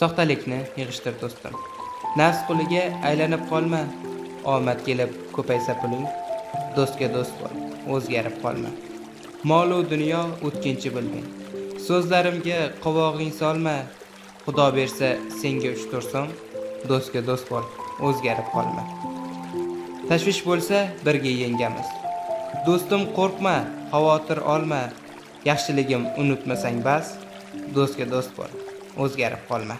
soxtalikni yig'ishtir do'stim. Nafs quliga aylanib qolma. Omad kelib ko'paysa puling do'stga do'st bo'l o'zgarib qolma. Molu dunyo o'tkinchi bilgin so'zlarimga qovog'ing solma. Xudo bersa senga uch to'rt so'm do'stga do'st bo'l o'zgarib qolma. Tashvish bo'lsa birga yengamiz. Do'stim qo'rqma xavotir olma. Yaxshiligim unutmasang bas do'stga do'st bo'l o'zgarib qolma.